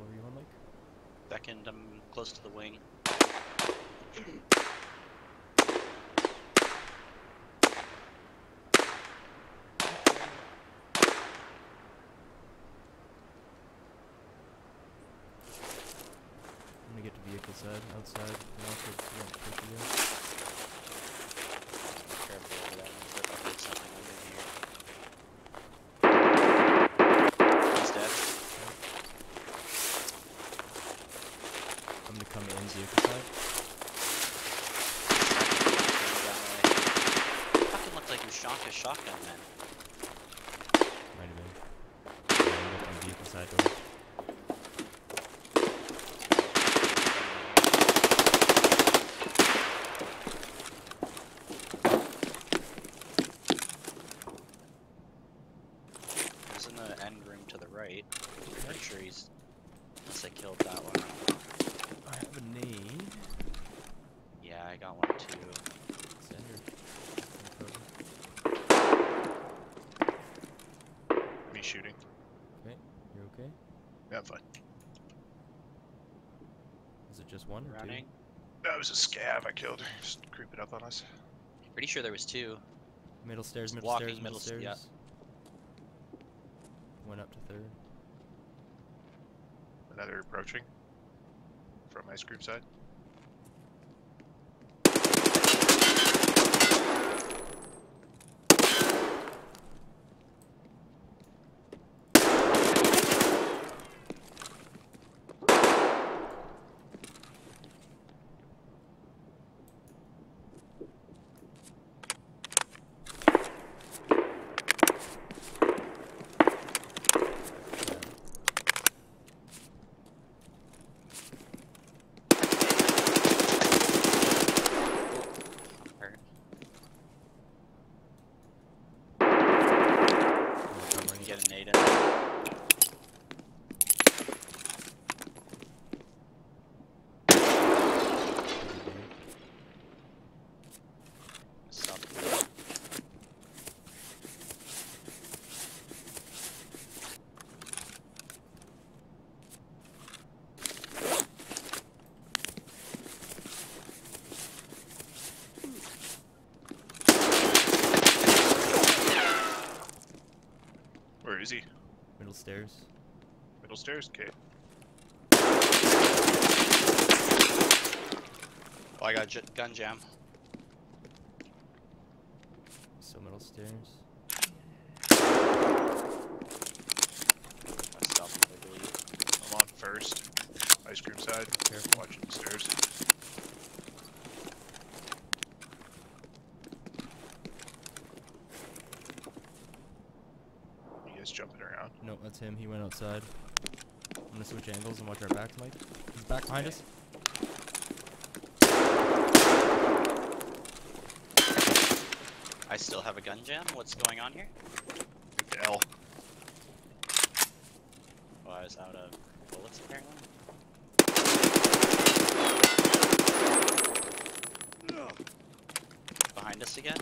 floor are you on, Mike? Second, I'm close to the wing. I'm gonna get to vehicle side, outside. Watch it, yeah, push it in. Careful over that one. There probably is something under here. He's dead. I'm gonna come in vehicle side. Fucking looked like he shot his shotgun, man. Might have been. Yeah, I'm looking vehicle side door. In the end room to the right. Pretty sure he's. Unless I killed that one. I have a nade. Yeah, I got one too. Sender. Me shooting. Okay, you're okay? Yeah, I'm fine. Is it just one or Running. That was a scav I killed. Just creeping up on us. Pretty sure there was two. two? Middle stairs, middle walking stairs, middle middle stairs. yeah. Went up to third. Another approaching. From ice cream side. Hurt. I'm I'm covering gonna it. get a nade in. Stop. Where is he? Middle stairs. Middle stairs? Okay. Oh, I got j- gun jam. So middle stairs. I stopped, I believe. I'm on first. Ice cream side. Careful. Watching the stairs. You guys jumping around? No, that's him. He went outside. I'm gonna switch angles and watch our backs, Mike. He's back behind us. I still have a gun jam. What's going on here? With L. Oh, I was out of bullets apparently. Behind us again.